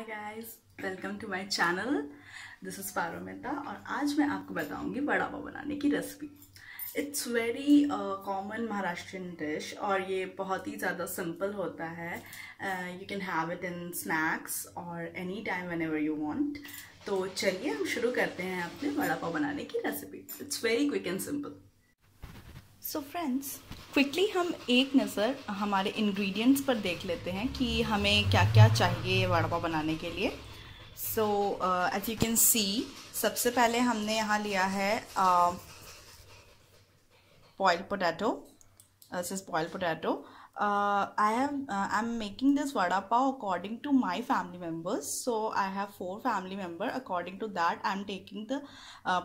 Hi guys welcome to my channel this is Paromita और आज मैं आपको बताऊँगी बड़ा पाव बनाने की recipe it's very common Maharashtrian dish और ये बहुत ही ज़्यादा सिंपल होता है. You can have it in snacks और any time whenever you want तो चलिए हम शुरू करते हैं अपने बड़ा पाव बनाने की recipe it's very quick and simple so friends quickly हम एक नज़र हमारे इंग्रेडिएंट्स पर देख लेते हैं कि हमें क्या क्या चाहिए वड़ा पाव बनाने के लिए। So as you can see सबसे पहले हमने यहाँ लिया है boil potato this is boil potato I have I am making this vada pav according to my family members so I have four family member according to that I am taking the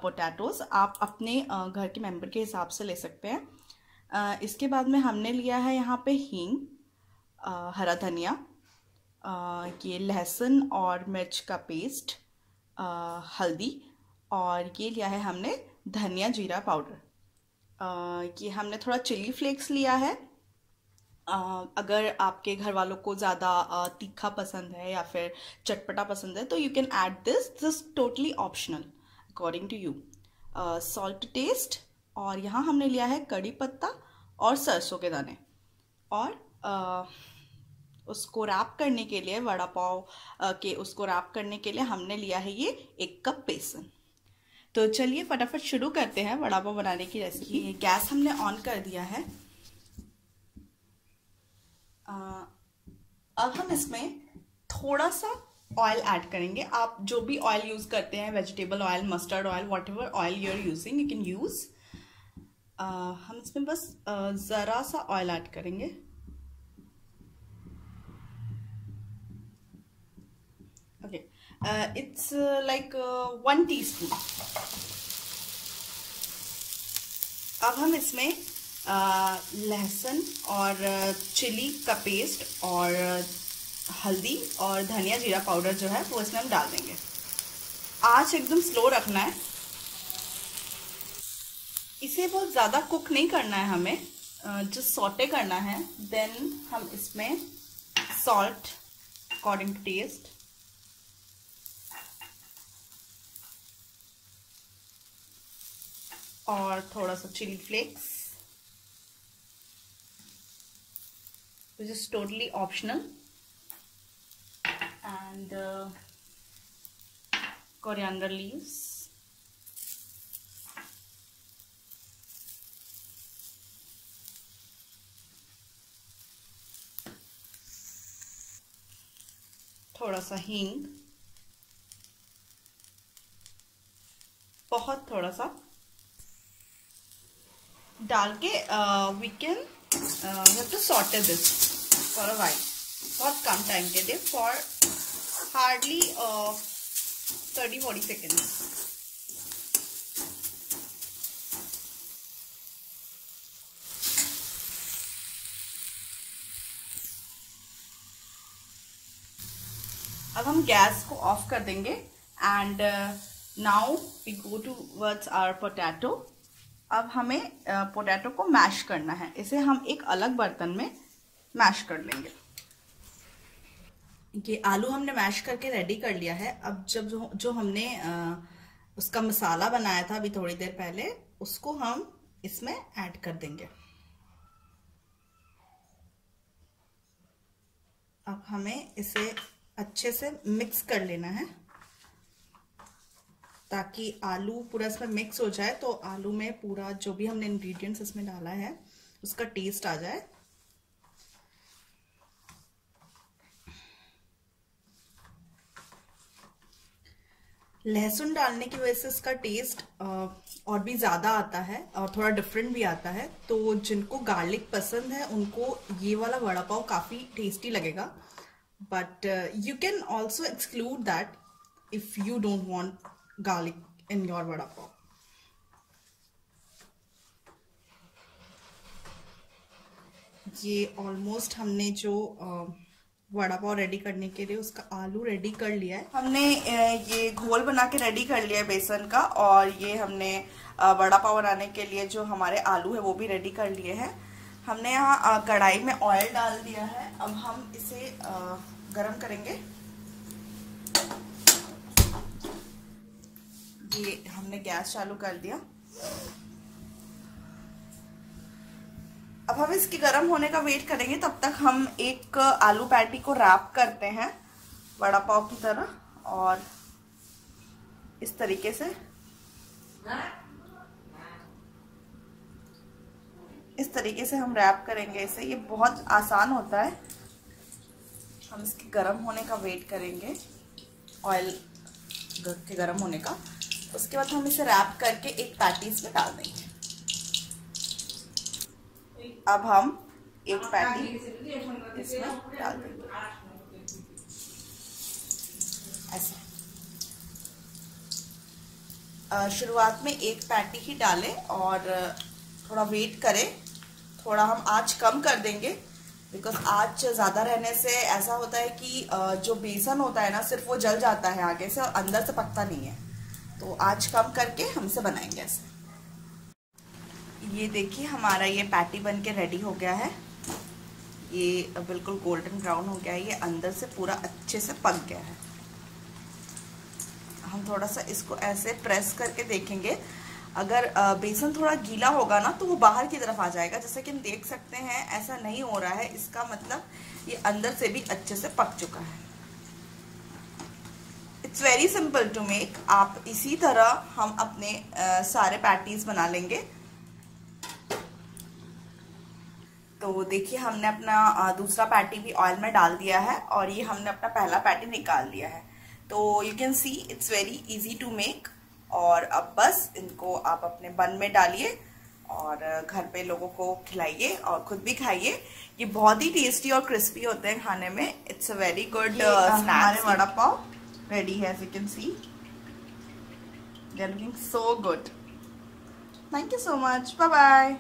potatoes आप अपने uh, घर के member के हिसाब से ले सकते हैं. इसके बाद में हमने लिया है यहाँ पे हींग हरा धनिया ये लहसुन और मिर्च का पेस्ट हल्दी और ये लिया है हमने धनिया जीरा पाउडर. ये हमने थोड़ा चिली फ्लेक्स लिया है। अगर आपके घर वालों को ज़्यादा तीखा पसंद है या फिर चटपटा पसंद है तो you can add this this totally optional according to you salt taste और यहाँ हमने लिया है कड़ी पत्ता और सरसों के दाने। और आ, उसको रैप करने के लिए वड़ा पाव के उसको रैप करने के लिए हमने लिया है ये एक कप बेसन। तो चलिए फटाफट शुरू करते हैं वड़ा पाव बनाने की रेसिपी गैस हमने ऑन कर दिया है। अब हम इसमें थोड़ा सा ऑयल ऐड करेंगे। आप जो भी ऑयल यूज़ करते हैं vegetable oil mustard oil whatever oil you are using you can use हम इसमें बस ज़रा सा ऑयल ऐड करेंगे। Okay it's like one teaspoon अब हम इसमें लहसुन और चिली का पेस्ट और हल्दी और धनिया जीरा पाउडर जो है, वो इसमें हम डाल देंगे। आँच एकदम स्लो रखना है। इसे बहुत ज़्यादा कुक नहीं करना है हमें। जो सोटे करना है। देन हम इसमें सॉल्ट अकॉर्डिंग टू टेस्ट और थोड़ा सा chilli flakes which is totally optional and coriander leaves थोड़ा सा हींग. बहुत थोड़ा सा डाल के we can have to saute this for a while बहुत कम टाइम के लिए for hardly thirty forty second अब हम गैस को ऑफ़ कर देंगे and now we go towards our potato अब हमें पोटैटो को मैश करना है। इसे हम एक अलग बर्तन में मैश कर लेंगे। ये आलू हमने मैश करके रेडी कर लिया है। अब जब जो जो हमने uh, उसका मसाला बनाया था अभी थोड़ी देर पहले उसको हम इसमें ऐड कर देंगे। अब हमें इसे अच्छे से मिक्स कर लेना है। ताकि आलू पूरा इसमें मिक्स हो जाए तो आलू में पूरा जो भी हमने इंग्रेडिएंट्स इसमें डाला है, उसका टेस्ट आ जाए। लहसुन डालने की वजह से इसका टेस्ट और भी ज़्यादा आता है और थोड़ा डिफरेंट भी आता है। तो जिनको गार्लिक पसंद है, उनको ये वाला वड़ा पाव काफ़ी टेस्टी लगेगा। But you can also exclude that if you don't want garlic in your vada pav. ये ऑलमोस्ट हमने जो वड़ा पाव रेडी करने के लिए उसका आलू रेडी कर लिया है। हमने ये घोल बना के रेडी कर लिया है बेसन का और ये हमने वड़ा पाव बनाने के लिए जो हमारे आलू है वो भी रेडी कर लिए हैं। हमने यहाँ कढ़ाई में ऑयल डाल दिया है। अब हम इसे गरम करेंगे। ये हमने गैस चालू कर दिया। अब हम इसके गर्म होने का वेट करेंगे, तब तक हम एक आलू पैटी को रैप करते हैं बड़ा पाव की तरह, और इस तरीके से। इस तरीके से हम रैप करेंगे इसे। ये बहुत आसान होता है। हम इसके गर्म होने का वेट करेंगे ऑयल के गर्म होने का। उसके बाद हम इसे रैप करके एक पैटीज में डाल देंगे। अब हम एक पैटी इसमें डाल देंगे। ऐसे। शुरुआत में एक पैटी ही डालें और थोड़ा वेट करें। थोड़ा हम आज कम कर देंगे बिकॉज़ आज ज़्यादा रहने से ऐसा होता है कि जो बेसन होता है ना सिर्फ़ वो जल जाता है आगे से और अंदर से पकता नहीं है। तो आज कम करके हमसे बनाएँगे ऐसे। ये देखिए, हमारा ये पैटी बन के रेडी हो गया है। ये बिल्कुल गोल्डन ब्राउन हो गया है। ये अंदर से पूरा अच्छे से पक गया है। हम थोड़ा सा इसको ऐसे प्रेस करके देखेंगे। अगर बेसन थोड़ा गीला होगा ना तो वो बाहर की तरफ़ आ जाएगा। जैसे कि हम देख सकते हैं, ऐसा नहीं हो रहा है। इसका मतलब ये अंदर से भी अच्छे से पक चुका है। It's very simple to make आप इसी तरह हम अपने आ, सारे पैटीज बना लेंगे। तो देखिए हमने अपना दूसरा पैटी भी ऑयल में डाल दिया है और ये हमने अपना पहला पैटी निकाल लिया है। तो you can see it's very easy to make और अब बस इनको आप अपने बन में डालिए और घर पे लोगों को खिलाइए और खुद भी खाइए। ये बहुत ही टेस्टी और क्रिस्पी होते हैं खाने में। इट्स अ वेरी गुड हमारे वड़ा पाव ready as you can see. They're looking so good. Thank you so much. Bye bye